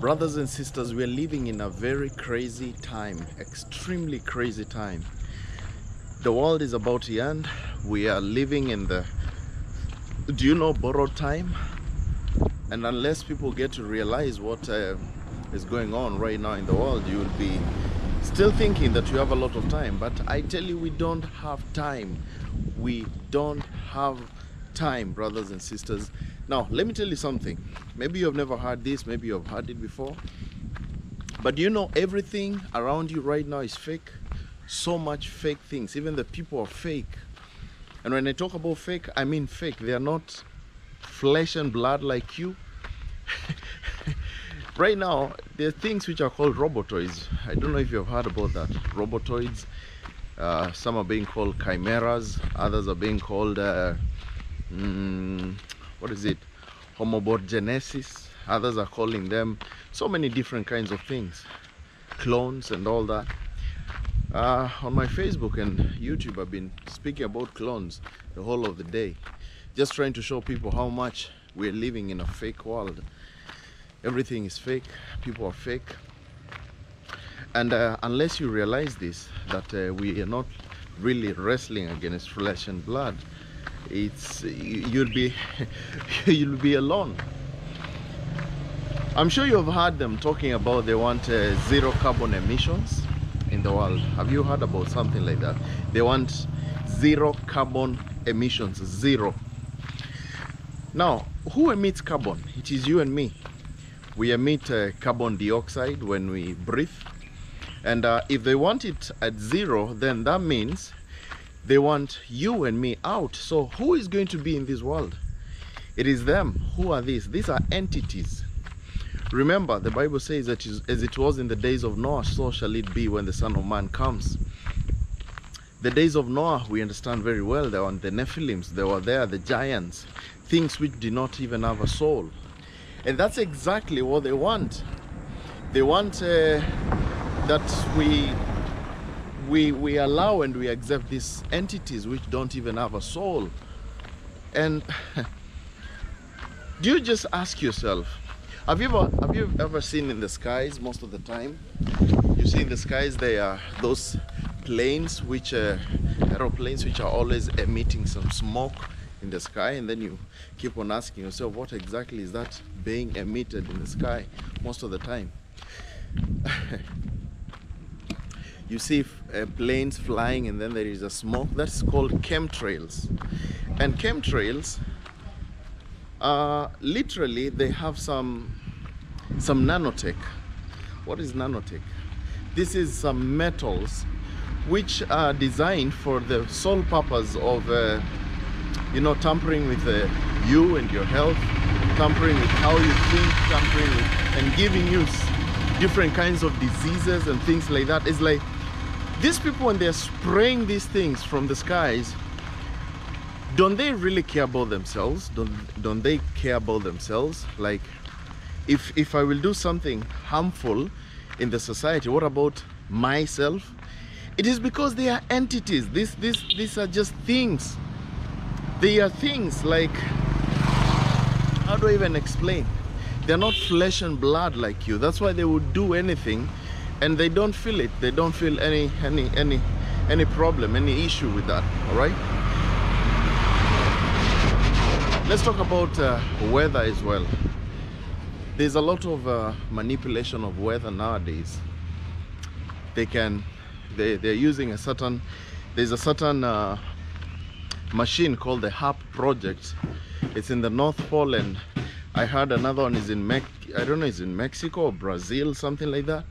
Brothers and sisters, we are living in a very crazy time, extremely crazy time. The world is about to end. We are living in the, do you know, borrowed time? And unless people get to realize what uh, is going on right now in the world, you will be still thinking that you have a lot of time. But I tell you, we don't have time. We don't have time, brothers and sisters. Now, let me tell you something. Maybe you have never heard this, maybe you have heard it before. But you know, everything around you right now is fake. So much fake things. Even the people are fake. And when I talk about fake, I mean fake. They are not flesh and blood like you. right now, there are things which are called robotoids. I don't know if you have heard about that. Robotoids. Uh, some are being called chimeras. Others are being called. Uh, mm, what is it? Homoborgenesis. Others are calling them so many different kinds of things. Clones and all that. Uh, on my facebook and youtube i've been speaking about clones the whole of the day. Just trying to show people how much we're living in a fake world. Everything is fake. People are fake. And uh, unless you realize this that uh, we are not really wrestling against flesh and blood it's you'll be you'll be alone. I'm sure you've heard them talking about they want uh, zero carbon emissions in the world. Have you heard about something like that? They want zero carbon emissions zero. Now who emits carbon? It is you and me. We emit uh, carbon dioxide when we breathe. And uh, if they want it at zero then that means they want you and me out. So who is going to be in this world? It is them. Who are these? These are entities. Remember the bible says that as it was in the days of noah so shall it be when the son of man comes. The days of noah we understand very well there were the nephilims they were there the giants things which did not even have a soul. And that's exactly what they want. They want uh, that we we we allow and we accept these entities which don't even have a soul. And do you just ask yourself have you ever have you ever seen in the skies most of the time? You see in the skies they are those planes which are aeroplanes which are always emitting some smoke in the sky and then you keep on asking yourself what exactly is that being emitted in the sky most of the time you see uh, planes flying and then there is a smoke. That's called chemtrails. And chemtrails uh, literally they have some some nanotech. What is nanotech? This is some metals which are designed for the sole purpose of uh, you know tampering with uh, you and your health tampering with how you think tampering with and giving you different kinds of diseases and things like that. It's like these people when they're spraying these things from the skies don't they really care about themselves? Don't don't they care about themselves? Like if if i will do something harmful in the society what about myself? It is because they are entities. This this these are just things. They are things like how do i even explain? They're not flesh and blood like you. That's why they would do anything and they don't feel it. They don't feel any any any any problem any issue with that all right? Let's talk about uh, weather as well. There's a lot of uh, manipulation of weather nowadays. They can they they're using a certain there's a certain uh, machine called the HAARP project. It's in the North Pole and I heard another one is in Mex I don't know it's in Mexico or Brazil something like that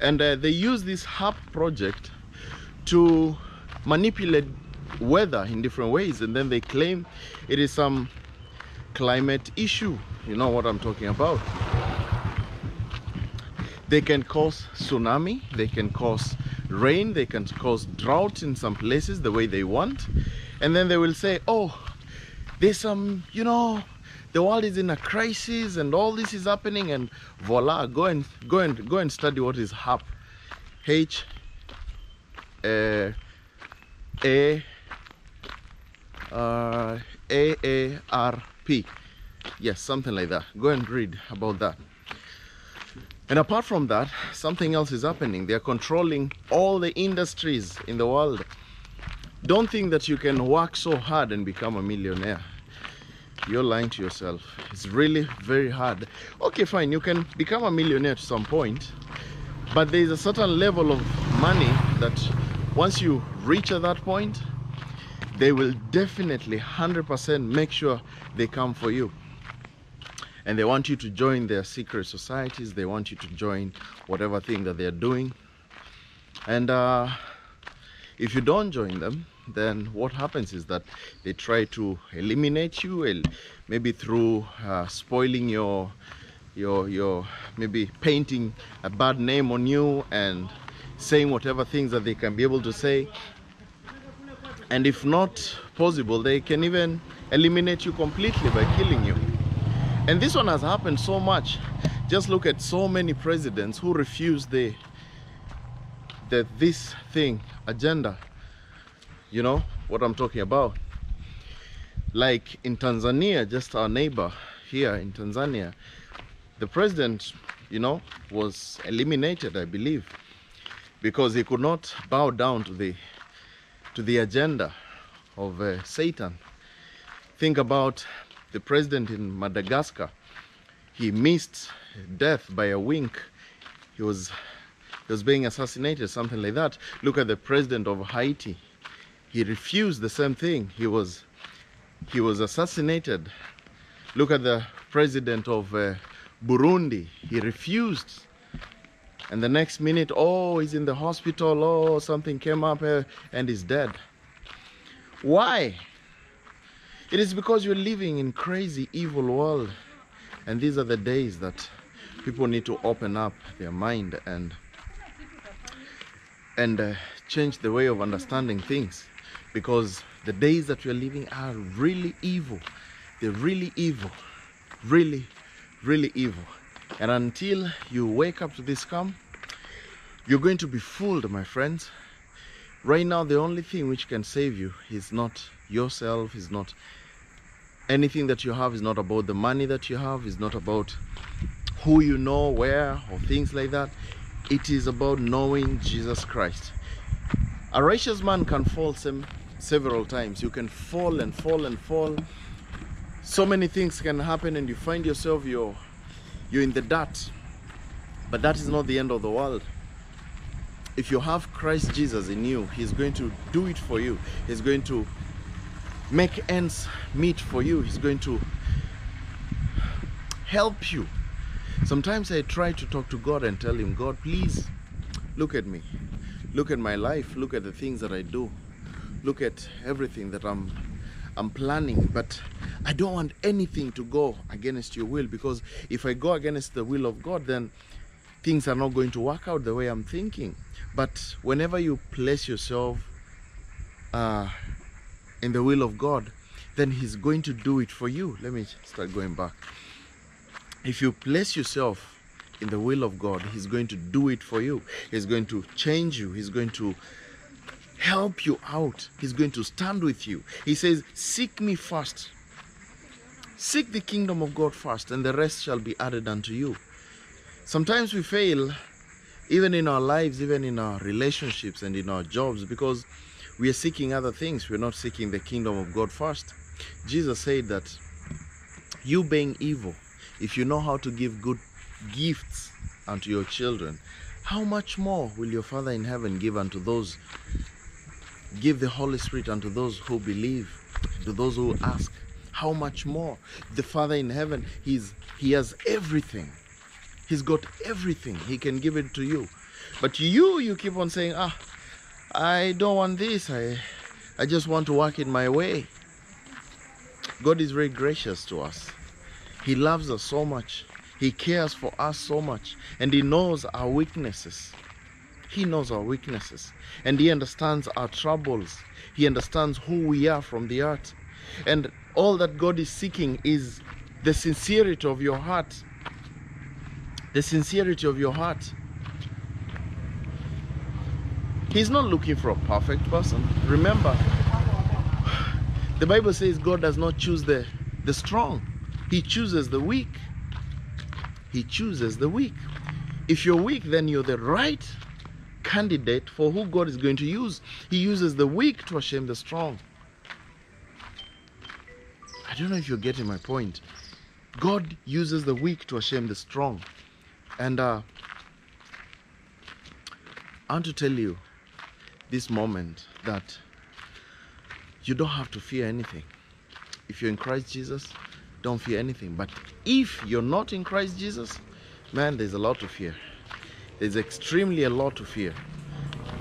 and uh, they use this HAARP project to manipulate weather in different ways and then they claim it is some climate issue. You know what I'm talking about. They can cause tsunami they can cause rain they can cause drought in some places the way they want. And then they will say oh there's some you know the world is in a crisis and all this is happening and voila go and go and go and study what is HAARP H uh, A uh, A A R P yes something like that go and read about that And apart from that, something else is happening. They're controlling all the industries in the world. Don't think that you can work so hard and become a millionaire. You're lying to yourself. It's really very hard. Okay, fine, you can become a millionaire to some point, but there is a certain level of money that once you reach at that point, they will definitely 100% make sure they come for you and they want you to join their secret societies they want you to join whatever thing that they're doing and uh, if you don't join them then what happens is that they try to eliminate you maybe through uh, spoiling your your your maybe painting a bad name on you and saying whatever things that they can be able to say and if not possible they can even eliminate you completely by killing you and this one has happened so much. Just look at so many presidents who refuse the that this thing agenda. You know what I'm talking about. Like in Tanzania, just our neighbor here in Tanzania, the president, you know, was eliminated, I believe, because he could not bow down to the to the agenda of uh, Satan. Think about the president in Madagascar, he missed death by a wink. He was he was being assassinated, something like that. Look at the president of Haiti. He refused the same thing. He was he was assassinated. Look at the president of uh, Burundi. He refused. And the next minute, oh, he's in the hospital. Oh, something came up uh, and he's dead. Why? It is because you're living in crazy, evil world. And these are the days that people need to open up their mind and and uh, change the way of understanding things because the days that we're living are really evil. They're really evil. Really really evil. And until you wake up to this come you're going to be fooled my friends. Right now the only thing which can save you is not yourself is not anything that you have is not about the money that you have is not about who you know where or things like that. It is about knowing jesus christ a righteous man can fall some several times. You can fall and fall and fall. So many things can happen and you find yourself you're you're in the dirt. But that is not the end of the world. If you have christ jesus in you he's going to do it for you. He's going to make ends meet for you. He's going to help you. Sometimes i try to talk to god and tell him god please look at me look at my life look at the things that i do look at everything that i'm i'm planning but i don't want anything to go against your will because if i go against the will of god then things are not going to work out the way i'm thinking but whenever you place yourself uh, in the will of God, then He's going to do it for you. Let me start going back. If you place yourself in the will of God, He's going to do it for you. He's going to change you. He's going to help you out. He's going to stand with you. He says, Seek me first. Seek the kingdom of God first, and the rest shall be added unto you. Sometimes we fail, even in our lives, even in our relationships and in our jobs, because we are seeking other things. We're not seeking the kingdom of God first. Jesus said that you being evil, if you know how to give good gifts unto your children, how much more will your Father in heaven give unto those, give the Holy Spirit unto those who believe, to those who ask? How much more? The Father in heaven, he's, He has everything. He's got everything. He can give it to you. But you, you keep on saying, ah, I don't want this. I, I just want to work in my way. God is very gracious to us. He loves us so much. He cares for us so much. And He knows our weaknesses. He knows our weaknesses. And He understands our troubles. He understands who we are from the heart. And all that God is seeking is the sincerity of your heart. The sincerity of your heart. He's not looking for a perfect person. Remember, the Bible says God does not choose the, the strong. He chooses the weak. He chooses the weak. If you're weak, then you're the right candidate for who God is going to use. He uses the weak to shame the strong. I don't know if you're getting my point. God uses the weak to shame the strong. And uh, I want to tell you this moment that you don't have to fear anything. If you're in Christ Jesus, don't fear anything. But if you're not in Christ Jesus, man, there's a lot to fear. There's extremely a lot to fear.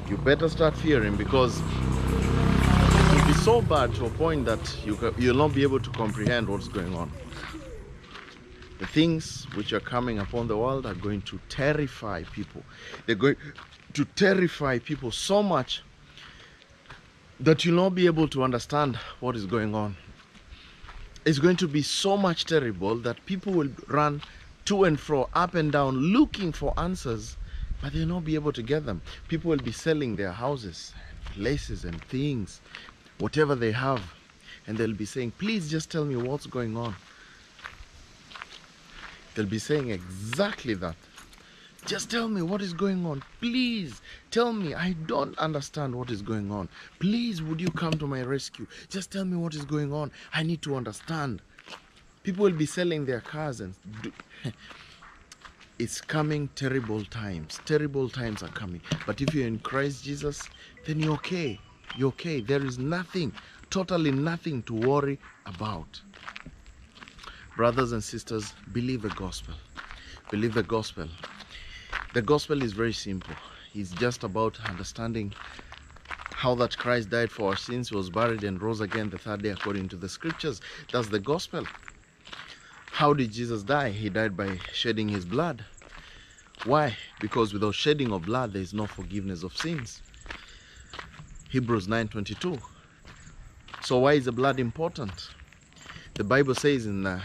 You better start fearing because it'll be so bad to a point that you, you'll not be able to comprehend what's going on. The things which are coming upon the world are going to terrify people. They're going to terrify people so much that you'll not be able to understand what is going on. It's going to be so much terrible that people will run to and fro, up and down, looking for answers, but they'll not be able to get them. People will be selling their houses, places, and things, whatever they have, and they'll be saying, Please just tell me what's going on. They'll be saying exactly that. Just tell me what is going on. Please tell me. I don't understand what is going on. Please, would you come to my rescue? Just tell me what is going on. I need to understand. People will be selling their cars and it's coming terrible times. Terrible times are coming. But if you're in Christ Jesus, then you're okay. You're okay. There is nothing, totally nothing to worry about. Brothers and sisters, believe the gospel. Believe the gospel. The gospel is very simple. It's just about understanding how that Christ died for our sins, was buried and rose again the third day according to the scriptures. That's the gospel. How did Jesus die? He died by shedding his blood. Why? Because without shedding of blood, there is no forgiveness of sins. Hebrews 9:22. So why is the blood important? The Bible says in uh,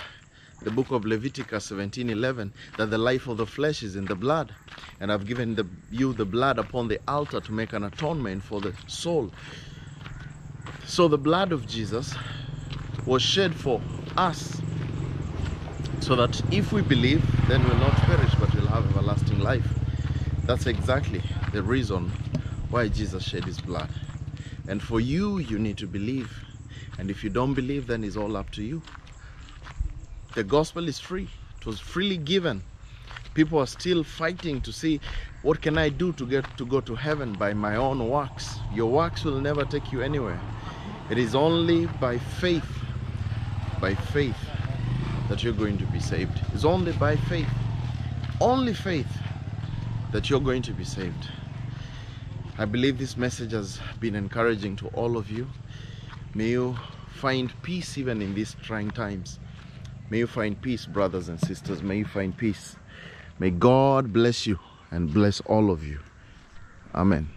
the book of Leviticus 17:11 that the life of the flesh is in the blood, and I've given the, you the blood upon the altar to make an atonement for the soul. So the blood of Jesus was shed for us, so that if we believe, then we'll not perish, but we'll have everlasting life. That's exactly the reason why Jesus shed his blood. And for you, you need to believe. And if you don't believe, then it's all up to you. The gospel is free. It was freely given. People are still fighting to see what can I do to get to go to heaven by my own works. Your works will never take you anywhere. It is only by faith, by faith that you're going to be saved. It's only by faith, only faith that you're going to be saved. I believe this message has been encouraging to all of you. May you find peace even in these trying times. May you find peace, brothers and sisters. May you find peace. May God bless you and bless all of you. Amen.